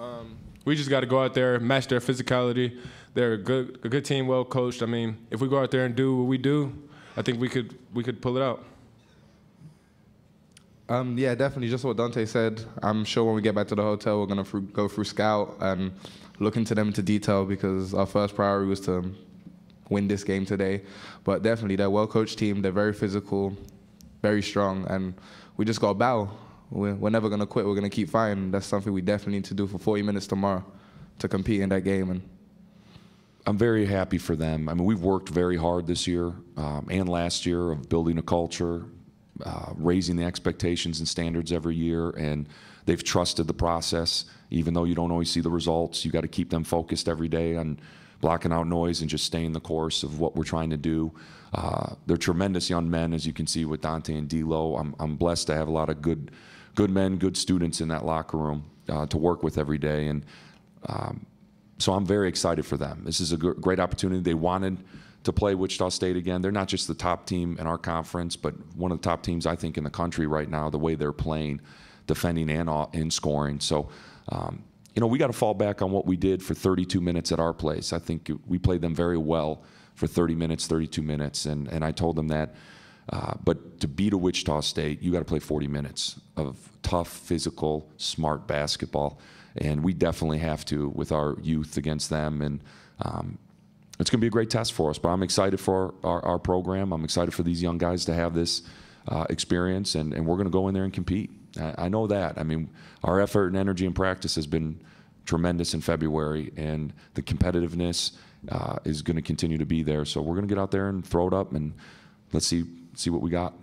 Um, we just got to go out there, match their physicality. They're a good, a good team, well coached. I mean, if we go out there and do what we do, I think we could, we could pull it out. Um, yeah, definitely. Just what Donte said. I'm sure when we get back to the hotel, we're gonna fr- go through scout and look into them into detail because our first priority was to win this game today. But definitely, they're a well-coached team. They're very physical, very strong, and we just got to battle. We're, we're never gonna quit. We're gonna keep fighting. That's something we definitely need to do for 40 minutes tomorrow to compete in that game. And I'm very happy for them. I mean, we've worked very hard this year um, and last year of building a culture, uh, raising the expectations and standards every year, and they've trusted the process. Even though you don't always see the results, you got to keep them focused every day on blocking out noise and just staying the course of what we're trying to do. Uh, they're tremendous young men, as you can see with Donte and D'Lo. I'm, I'm blessed to have a lot of good, good men, good students in that locker room uh, to work with every day, and um, so I'm very excited for them. This is a great opportunity. They wanted to play Wichita State again. They're not just the top team in our conference, but one of the top teams I think in the country right now. The way they're playing, defending and all, and scoring. So, um, you know, we got to fall back on what we did for 32 minutes at our place. I think we played them very well for 30 minutes, 32 minutes, and and I told them that. Uh, but to beat a Wichita State, you got to play 40 minutes of tough, physical, smart basketball, and we definitely have to with our youth against them. And um, it's going to be a great test for us. But I'm excited for our, our program. I'm excited for these young guys to have this uh, experience, and, and we're going to go in there and compete. I, I know that. I mean, our effort and energy in practice has been tremendous in February, and the competitiveness uh, is going to continue to be there. So we're going to get out there and throw it up, and let's see see what we got.